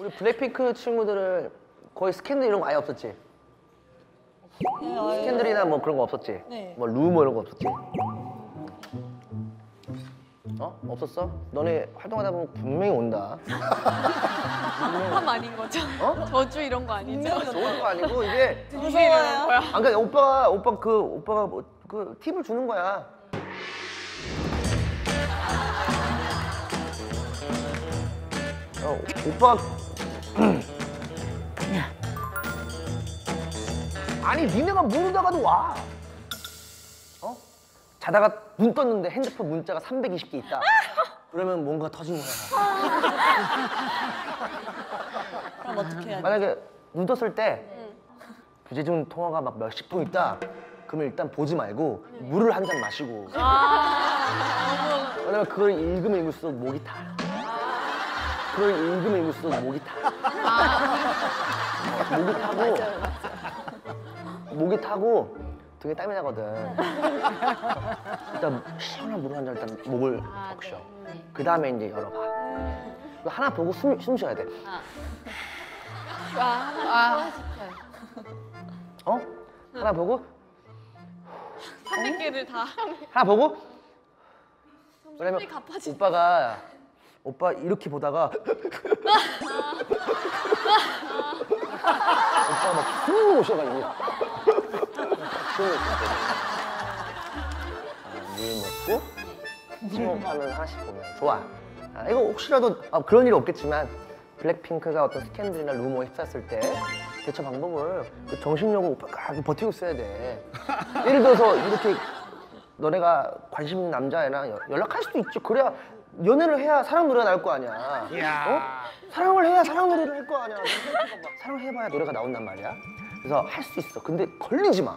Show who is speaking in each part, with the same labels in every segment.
Speaker 1: 우리 블랙핑크 친구들은 거의 스캔들 이런 거 아예 없었지? 스캔들이나 뭐 그런 거 없었지?
Speaker 2: 네.
Speaker 1: 뭐 루머 이런 거 없었지? 어? 없었어? 너네 활동하다 보면 분명히 온다.
Speaker 3: 함 아닌 거죠?
Speaker 1: 어?
Speaker 3: 저주 이런 거 아니죠?
Speaker 1: 저도가 아니고 이게
Speaker 2: 무서워요.
Speaker 1: 아 그러니까 오빠가 오빠 그 오빠가 뭐, 그 팁을 주는 거야. 어, 오빠 아니 니네가 모르다가도 와. 어? 자다가 눈 떴는데 핸드폰 문자가 320개 있다. 그러면 뭔가 터진 거야.
Speaker 2: 그럼 어떻게 해야 돼?
Speaker 1: 만약에 눈 떴을 때 부재중 통화가 막 몇십 통 있다. 그러면 일단 보지 말고 물을 한 잔 마시고. 왜냐면 그걸 읽으면 읽을수록 목이 타. 그걸 읽으면 읽을수록 목이 타. 어, 목이 타고 목이 타고 등에 땀이 나거든. 일단 시원한 물 한 잔 일단 목을
Speaker 4: 아,
Speaker 1: 적셔.
Speaker 4: 네. 네.
Speaker 1: 그 다음에 이제 열어봐. 하나 보고 숨, 숨 쉬어야 돼.
Speaker 4: 아,
Speaker 1: 어? 하나 보고
Speaker 3: 300개를 다
Speaker 1: 하나 보고 왜냐면 오빠가 오빠 이렇게 보다가 오빠 막 숨을 못 쉬어가지고. 숨을 물 먹고 침묵하면 하나씩 보면 좋아. 아, 이거 혹시라도 아, 그런 일이 없겠지만 블랙핑크가 어떤 스캔들이나 루머에 휩싸였을 때 대처 방법을 그 정신력을 오빠가 버티고 있어야 돼. 예를 들어서 이렇게 너네가 관심 있는 남자애랑 연- 연락할 수도 있지. 그래야 연애를 해야 사랑 노래가 나올 거 아니야. 어? 사랑을 해야 사랑 노래를 할 거 아니야. 사랑을 해봐야 노래가 나온단 말이야. 그래서 할 수 있어. 근데 걸리지 마.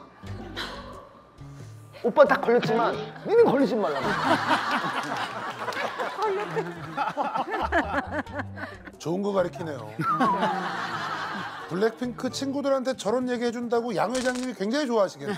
Speaker 1: 오빠 다 걸렸지만 니는 걸리지 말라고.
Speaker 5: 좋은 거 가르치네요. 블랙핑크 친구들한테 저런 얘기 해준다고 양 회장님이 굉장히 좋아하시겠네요.